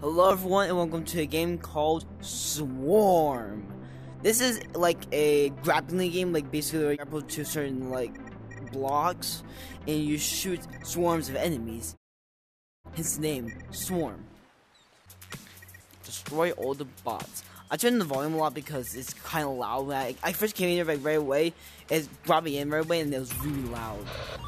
Hello everyone and welcome to a game called Swarm. This is like a grappling game, like basically you grapple to certain like blocks and you shoot swarms of enemies. His name, Swarm. Destroy all the bots. I turned the volume a lot because it's kind of loud. I, I first came in here like right away, it brought me in right away and it was really loud.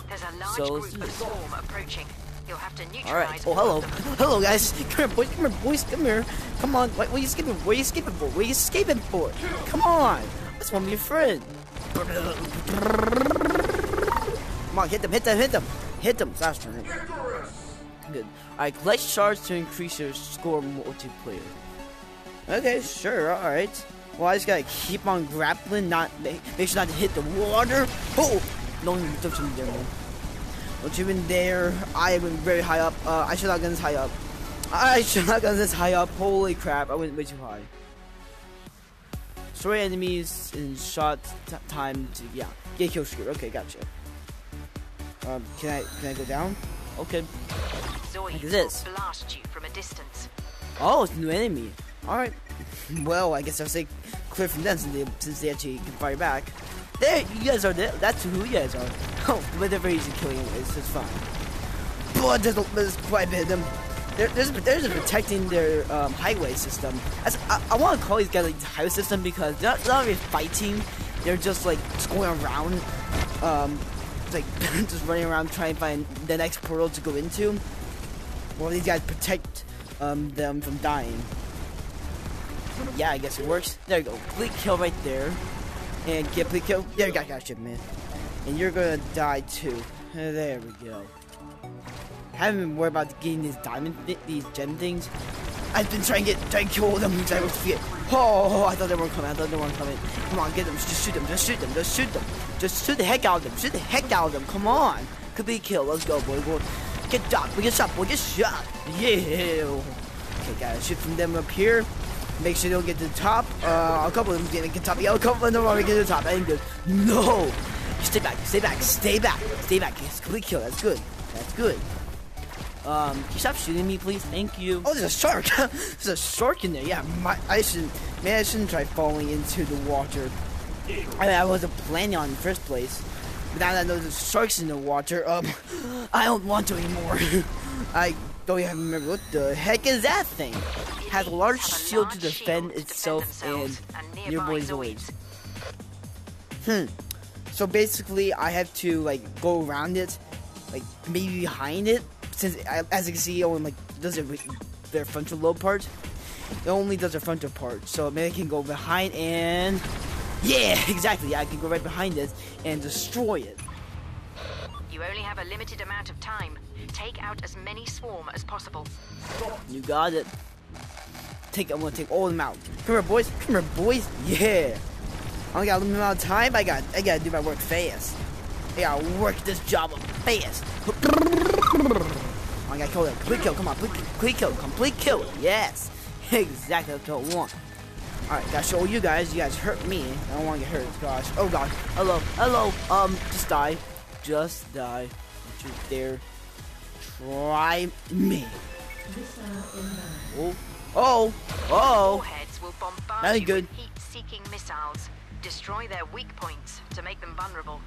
There's a large So, group of swarm approaching. You'll have to neutralize Alright. Oh, hello. Hello, guys. Come here, boys. Come here, boys. Come here. Come on. What, what are you escaping for? What are you escaping for? What are you escaping for? Come on. I just want to be your friend. Come on, hit them, hit them, hit them. Hit them. Turn. Good. Alright, collect shards to increase your score multiplayer. Okay, sure, alright. Well, I just gotta keep on grappling, not make, make sure not to hit the water. Oh! Don't even touch me there, man. Don't you in there? I went very high up. Uh, I should not gun this high up. I should not gun this high up. Holy crap! I went way too high. Destroy enemies in short time to yeah. Get kill streak. Okay, gotcha. Um, can I can I go down? Okay. Like this. blast you from a distance. Oh, it's a new enemy. All right. Well, I guess I'll say clear from them since they since they actually can fire back. There, you guys are there. That's who you guys are. Oh, very easy killing anyways. So it's fine. But there's, quite a bit of them. There, there's there's protecting their um, highway system. As, I, I want to call these guys like the highway system because they're not, they're not really fighting. They're just like just going around, um, like just running around trying to find the next portal to go into. Well, these guys protect um, them from dying. Yeah, I guess it works. There you go. Complete kill right there. And get complete kill. There you go, gotcha, man. And you're gonna die too. Uh, There we go. Haven't been worried about getting these diamond, thi- these gem things. I've been trying to get, trying to kill all them because I forget. Oh, I thought they weren't coming. I thought they weren't coming. Come on, get them. Just shoot them. Just shoot them. Just shoot them. Just shoot the heck out of them. Shoot the heck out of them. Come on. Complete kill. Let's go, boy. boy. Get shot. Boy, get shot. Boy, get shot. Yeah. Okay, guys. Shoot from them up here. Make sure they don't get to the top. Uh, a couple of them get to the top. Yeah, a couple of them are get to the top. That good. No. Stay back. Stay back. Stay back. Stay back. Yes, complete kill. That's good. That's good. Um, can you stop shooting me, please? Thank you. Oh, there's a shark. there's a shark in there. Yeah, my, I shouldn't. Man, I shouldn't try falling into the water. I, mean, I wasn't planning on in the first place. But now that I know there's sharks in the water, um, I don't want to anymore. I don't even remember what the heck is that thing. Has a large shield to defend itself and nearby zoids. Hmm. So basically, I have to like go around it, like maybe behind it, since I- as you can see, it only like does it their frontal lobe part. It only does their frontal part, so maybe I can go behind and yeah, exactly. I can go right behind it and destroy it. You only have a limited amount of time. Take out as many swarm as possible. You got it. Take, I'm gonna take all of them out. Come here, boys. Come here, boys. Yeah. I only got a limited amount of time. I got, I gotta do my work fast. I gotta work this job fast. I gotta kill them. Complete kill. Come on, complete kill. Complete kill. Yes. Exactly. What I want. All right, gotta show you guys. You guys hurt me. I don't want to get hurt. Gosh. Oh gosh. Hello. Hello. Um. Just die. Just die. Don't you dare try me. Uh, oh. Oh. Oh. Warheads will bombard Very you good. with heat-seeking missiles. Destroy their weak points to make them vulnerable.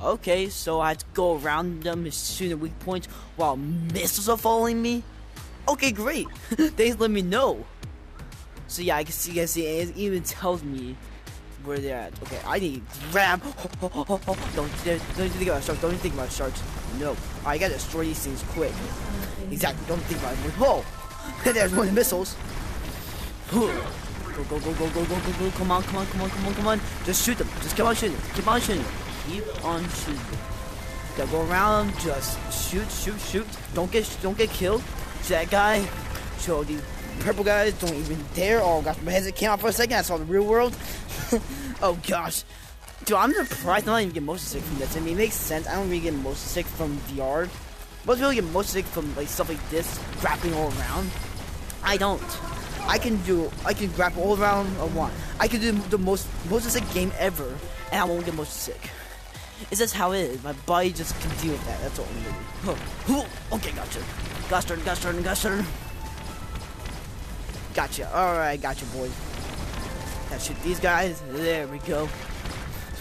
Okay, so I have to go around them and shoot at weak points while missiles are following me? Okay, great. they let me know. So yeah, I can see, I can see, it even tells me where they're at. Okay, I need grab. don't, don't think about sharks. Don't think about sharks. No. I gotta destroy these things quick. Exactly. Don't think about it. Oh, there's one of the missiles. Go, go, go, go, go, go, go, go. Come on, come on, come on, come on, come on. Just shoot them. Just keep on shooting. Keep on shooting. Keep on shooting. Gotta go around. Just shoot, shoot, shoot. Don't get, don't get killed. See that guy? Show these purple guys. Don't even dare. Oh gosh, my head came out for a second. I saw the real world. oh gosh. Dude, I'm surprised I'm not even getting motion sick from this. I mean, it makes sense. I don't really get motion sick from VR. Most people get motion sick from like stuff like this, grappling all around. I don't. I can do. I can grapple all around I want. I can do the most motion sick game ever, and I won't get motion sick. It's just how it is. My body just can deal with that. That's all I'm gonna. Huh. Okay, gotcha. Gosh darn, gosh darn, gosh darn. Gotcha. Alright, gotcha, boys. That shoot these guys. There we go.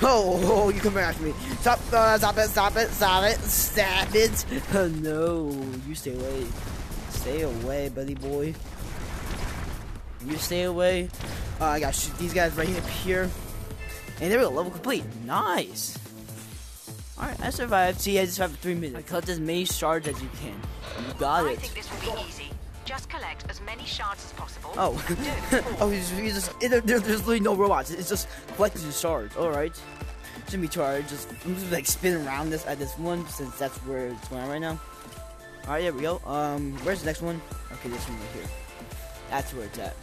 Oh, oh, you come after me. Stop, uh, stop it, stop it, stop it, stop it. Oh, no, you stay away. Stay away, buddy boy. You stay away. Uh, I gotta shoot these guys right up here. And there we go, level complete. Nice. Alright, I survived. See, I just survived for three minutes. I collect as many shards as you can. You got I it. think this will be easy. Just collect as many shards as possible. Oh, it oh, he's, he's just, there, there- there's literally no robots. It's just collecting the shards. All right, shouldn't be too hard. Just I'm just like spinning around this at this one since that's where it's going right now. All right, there we go. Um, where's the next one? Okay, this one right here. That's where it's at.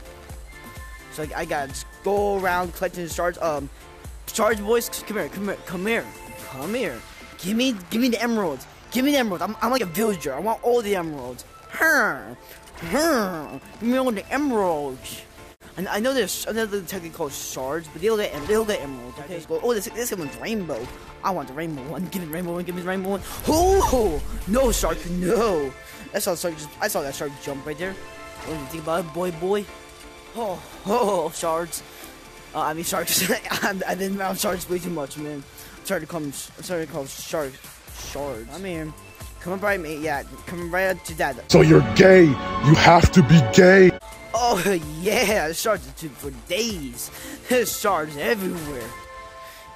So I, I gotta just go around collecting the shards. Um, shards, boys, come here, come here, come here, come here. Give me, give me the emeralds. Give me the emeralds. I'm, I'm like a villager. I want all the emeralds. Huh. Huh. Give me all the emeralds. And I know there's another technically called shards, but they'll get they'll get emeralds. Okay. Just go, oh, this this one's rainbow. I want the rainbow one. Give me the rainbow one. Give me the rainbow one. Oh no, shark, no. I saw shark. Just, I saw that shark jump right there. What do you think about it, boy, boy? Oh, oh, shards. Uh, I mean sharks. I, I didn't mount sharks way too much, man. I'm sorry to call them. I'm sorry to call sharks shards. I mean, come right, me. Yeah, come right up to that. So you're gay. You have to be gay. Oh yeah, shards for days. There's shards everywhere.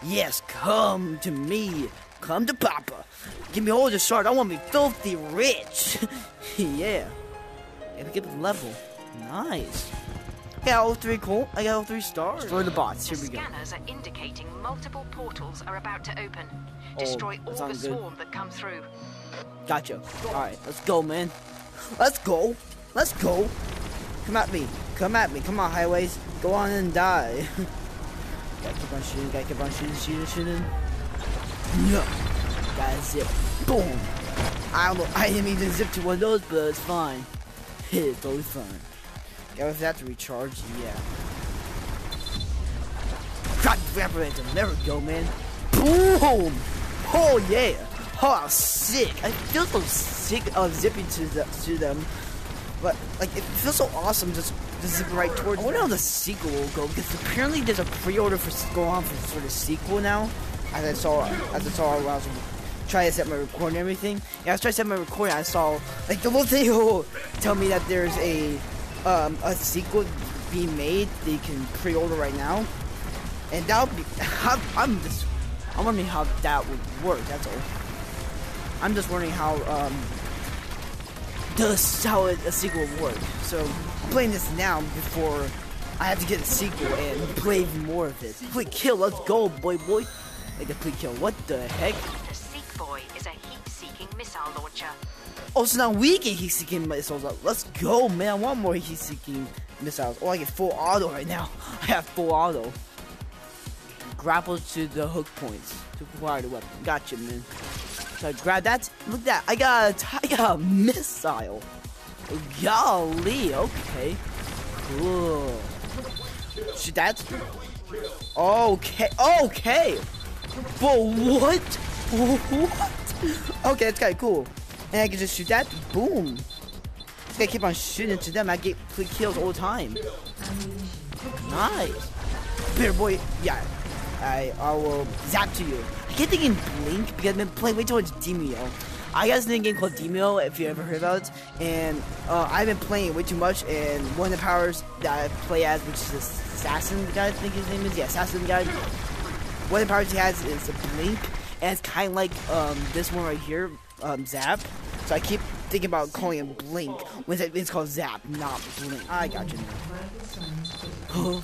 Yes, come to me. Come to Papa. Give me all the shards. I want to be filthy rich. yeah. Yeah, we get the level. Nice. I got all three cool. I got all three stars. Destroy the bots. The Here we go. scanners are indicating multiple portals are about to open. Oh, Destroy all the sounds good. swarm that come through. Gotcha. Alright, let's go, man. Let's go. Let's go. Come at me. Come at me. Come on, highways. Go on and die. gotta keep on shooting. Gotta keep on shooting, shooting, shooting. No. Gotta zip. Boom. I don't know. I didn't even zip to one of those, but it's fine. it's totally fine. Yeah, with that to recharge, yeah. Crap, evaporator. There we go, man. Boom! Oh yeah! Oh, sick! I feel so sick of zipping to the, to them, but like it feels so awesome just to zip right towards. I wonder how the sequel will go because apparently there's a pre-order for go on for for the sequel now. As I saw, as I saw while I was trying to set my recording and everything. Yeah, I was trying to set my recording. I saw like the little thing will tell me that there's a um, a sequel being made that you can pre-order right now, and that would be. I'm, just. I'm wondering how that would work. That's all. I'm just wondering how um does how a, sequel would work. So I'm playing this now before I have to get a sequel and play more of it. Complete kill. Let's go, boy, boy. Like a complete kill. What the heck? The Seek Boy is a heat-seeking missile launcher. Oh, so now we get heat-seeking missiles up. Let's go, man. I want more heat-seeking missiles. Oh, I get full auto right now. I have full auto. Grapple to the hook points to acquire the weapon. Gotcha, man. So I grab that. Look at that. I got a, I got a missile. Golly. Okay. Cool. Shoot that. Okay. Okay. But what? What? Okay, that's kind of cool. And I can just shoot that. Boom. Just gotta keep on shooting to them. I get quick kills all the time. Nice. Bear boy. Yeah. I, I will zap to you. I keep thinking Blink because I've been playing way too much Demeo. I got this game called Demeo, if you ever heard about it, and uh, I've been playing it way too much. And one of the powers that I play as, which is Assassin guy, I think his name is, yeah, Assassin guy. One of the powers he has is a Blink, and it's kind of like um, this one right here, um, Zap. So I keep thinking about calling him Blink when it's- it's called Zap, not Blink. I got you.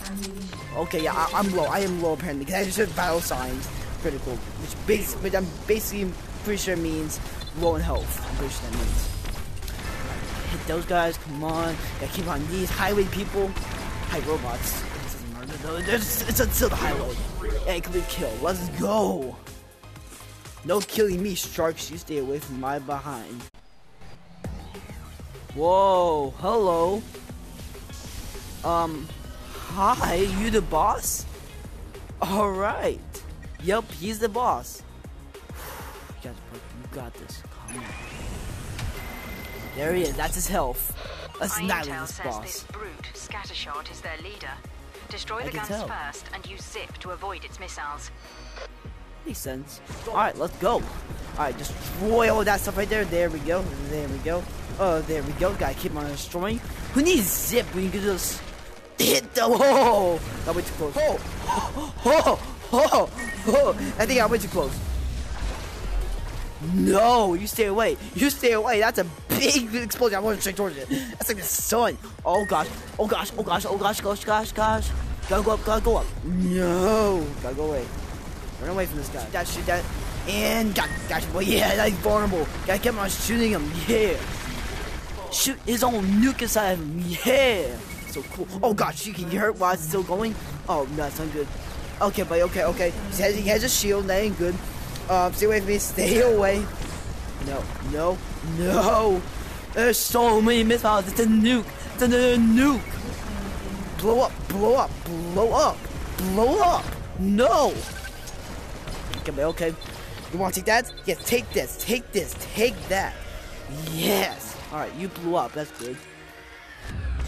Okay, yeah, I, I'm low. I am low apparently because I just said battle signs critical, which base, which I'm basically pretty sure means low in health. I'm pretty sure that means. Hit those guys. Come on. Gotta keep on these highway people. High robots. Matter though. There's, it's still the highway. Yeah, complete kill. Let's go. No killing me, sharks. You stay away from my behind. Whoa. Hello. Um. Hi, you the boss? Alright. Yep, he's the boss. You got, you got this. Come on. There he is. That's his health. Let's annihilate Intel this says boss. this brute, Scattershot, is their leader. Destroy I the guns tell. first and use Zip to avoid its missiles. Makes sense. Alright, let's go. Alright, destroy all that stuff right there. There we go. There we go. Oh, there we go. Gotta keep on destroying. Who needs zip when you can just hit the oh Got way too close. Oh oh, oh, oh, oh, oh. I think I went too close. No, you stay away. You stay away. That's a big explosion. I'm going straight towards it. That's like the sun. Oh gosh. Oh gosh. Oh gosh. Oh gosh. Gosh. Gosh. Gosh. Gotta go up. Gotta go up. No. Gotta go away. Run away from this guy. That shoot that. And got got well, yeah, that's vulnerable. Gotta keep on shooting him. Yeah. Shoot his own nuke inside him. Yeah. So cool. Oh gosh, you can get hurt while it's still going. Oh no, that's not good. Okay, but okay, okay. He has, he has a shield. That ain't good. Um, stay away from me. Stay away. No, no, no. There's so many missiles. It's a nuke. It's a nuke. Blow up, blow up, blow up, blow up. No. Okay. You want to take that? Yes, take this, take this, take that. Yes. All right, you blew up. That's good.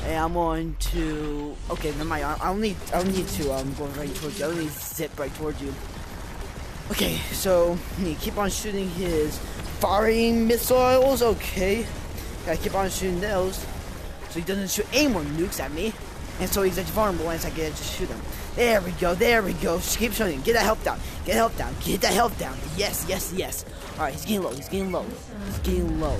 And I'm going to. Okay, never mind. I, I don't need. I don't need to. Um, I'm going right towards you. I don't need to zip right towards you. Okay, so he keep on shooting his firing missiles. Okay, gotta keep on shooting those, so he doesn't shoot any more nukes at me. And so he's vulnerable, and I can just shoot him. There we go. There we go. Just keep shooting. Get that health down. Get health down. Get that health down. Yes, yes, yes. All right, he's getting low. He's getting low. He's getting low.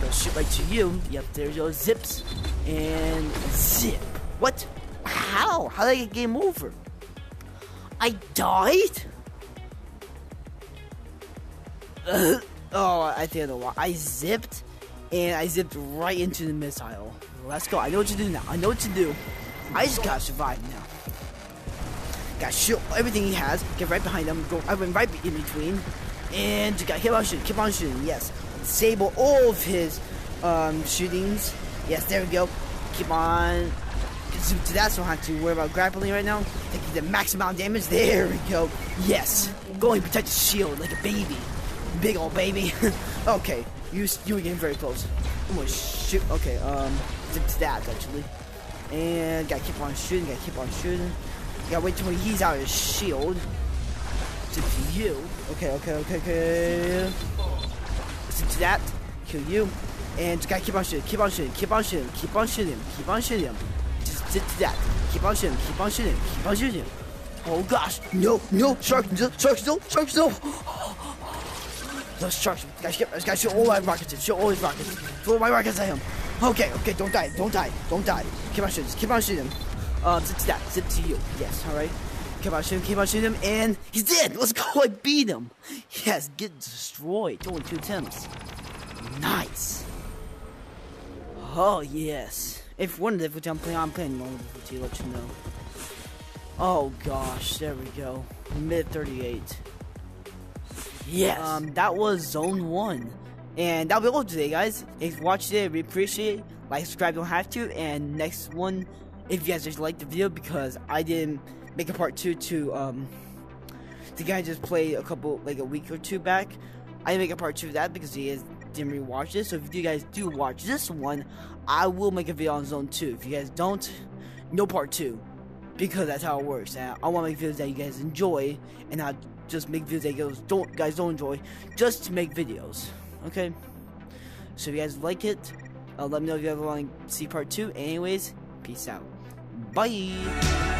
Go shoot right to you. Yep, there's those zips. And zip. What? How? How did I get game over? I died? Oh, I think I know why. I zipped, and I zipped right into the missile. Let's go. I know what to do now. I know what to do. I just gotta survive now. Gotta shoot everything he has. Get right behind him. Go. I went right in between, and just gotta keep on shooting. Keep on shooting. Yes. Disable all of his um, shootings. Yes. There we go. Keep on. Zoom to that, so I don't have to worry about grappling right now. Taking the max amount of damage. There we go. Yes. Go and protect the shield like a baby. Big old baby. okay. You you were getting very close. I'm gonna shoot. Okay. Um. That actually. And gotta keep on shooting. Gotta keep on shooting. Gotta wait till he's out of his shield. Zip to you. Okay. Okay. Okay. Okay. To that. Kill you. And just gotta keep on shooting. Keep on shooting. Keep on shooting. Keep on shooting. Keep on shooting. Just zip to that. Keep on shooting. Keep on shooting. Keep on shooting. Oh gosh. No. No. Shark. No. Shark. No. Shark. No. The sharks. Gotta shoot, gotta shoot all my rockets. at- Shoot all his rockets. Throw my rockets at him. Okay, okay, don't die, don't die, don't die. Keep on shooting, keep on shooting. Um, zip to that, zip to you. Yes, alright. Keep on shooting, keep on shooting him, and he's dead. Let's go, I beat him. Yes, get destroyed. Only two attempts. Nice. Oh, yes. If one difficulty I'm playing, I'm playing normal difficulty, let you know. Oh gosh, there we go. Mid 38. Yes. Um, that was Zone 1. And that'll be all today, guys. If you watched it, we appreciate it. Like, subscribe, don't have to. And next one, if you guys just liked the video, because I didn't make a part 2 to, um, the guy just played a couple, like a week or two back. I didn't make a part 2 of that because he is, didn't rewatch this. So if you guys do watch this one, I will make a video on Zone 2. If you guys don't, no part 2 because that's how it works. And I want to make videos that you guys enjoy, and not just make videos don't guys don't enjoy, just to make videos. Okay. So if you guys like it, uh, let me know if you ever want to see part two. Anyways, peace out. Bye.